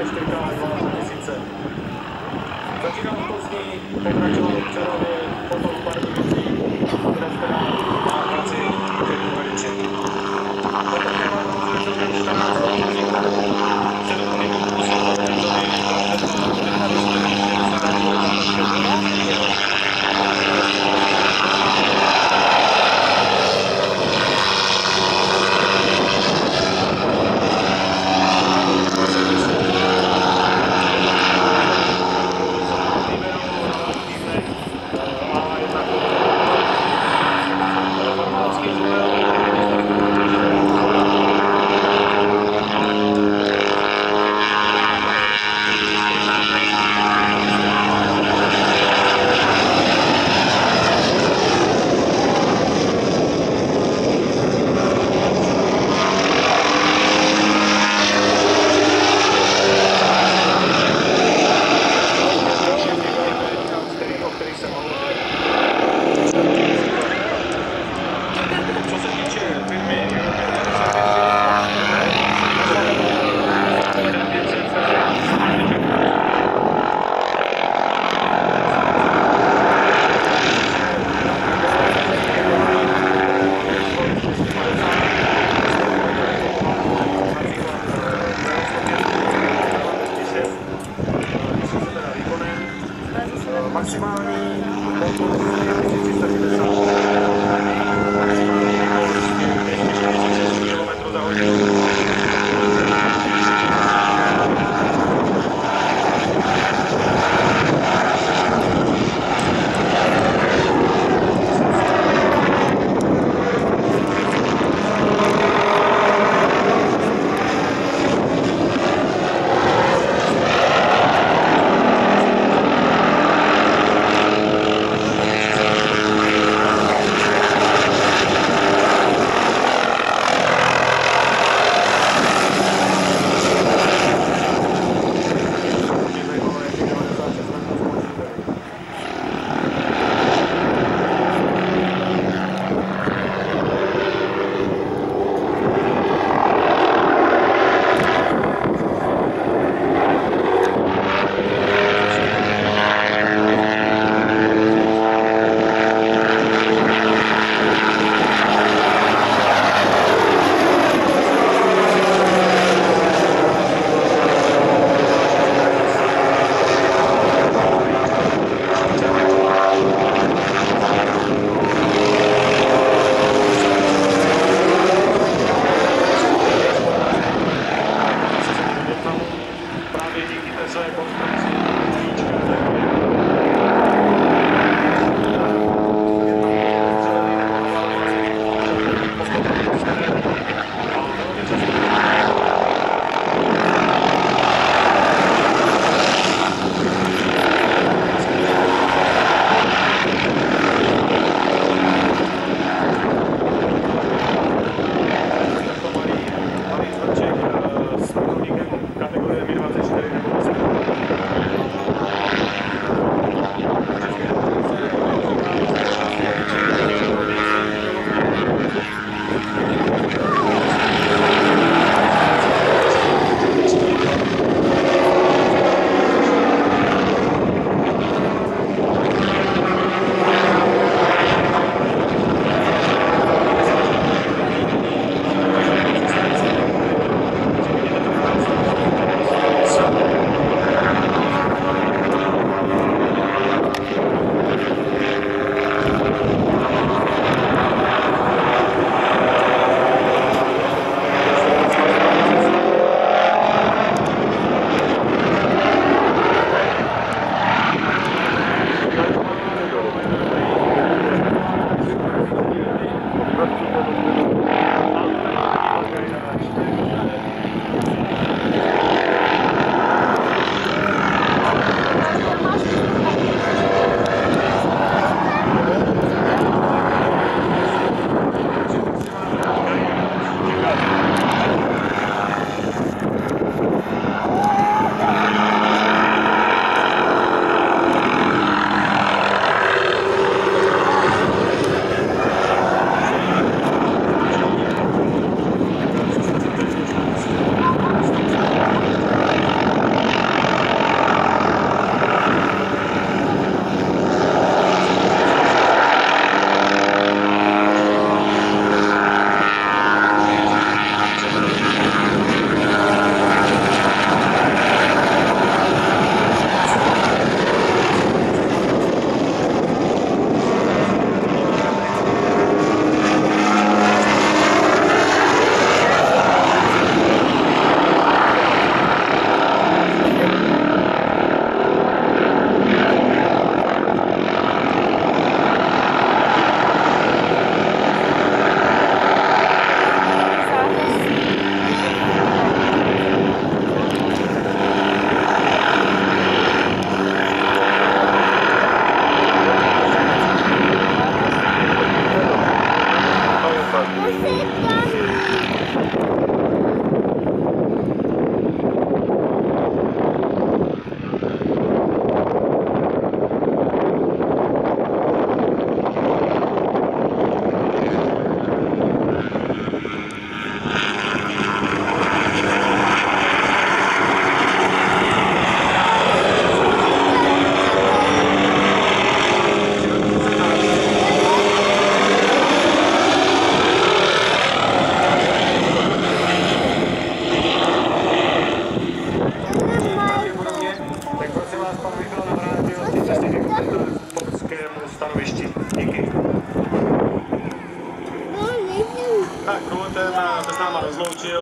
Peštěká 2000. Začínal v Plzni, pokračoval v Přerově, potom v Pardubicích.